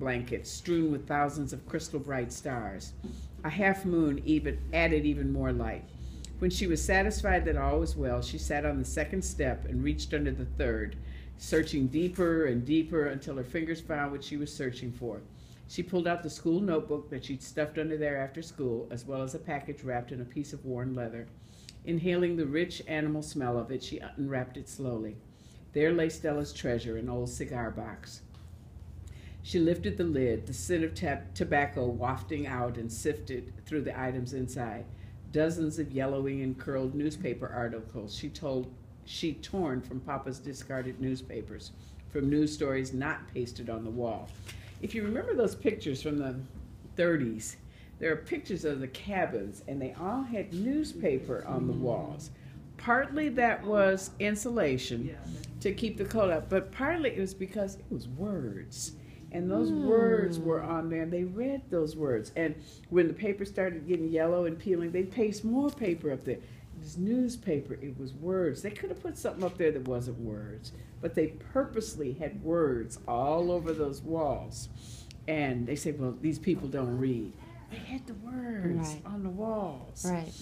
blanket strewn with thousands of crystal bright stars. A half moon even added even more light. When she was satisfied that all was well, she sat on the second step and reached under the third, searching deeper and deeper until her fingers found what she was searching for. She pulled out the school notebook that she'd stuffed under there after school, as well as a package wrapped in a piece of worn leather. Inhaling the rich animal smell of it, she unwrapped it slowly. There lay Stella's treasure, an old cigar box. She lifted the lid, the scent of tobacco wafting out and sifted through the items inside. Dozens of yellowing and curled newspaper articles she told she torn from Papa's discarded newspapers, from news stories not pasted on the wall. If you remember those pictures from the 30s, there are pictures of the cabins, and they all had newspaper on the walls. Partly that was insulation to keep the cold out, but partly it was because it was words. And those hmm. words were on there, and they read those words. And when the paper started getting yellow and peeling, they'd paste more paper up there. It was newspaper, it was words. They could have put something up there that wasn't words, but they purposely had words all over those walls. And they say, well, these people don't read. They had the words Right. on the walls. Right.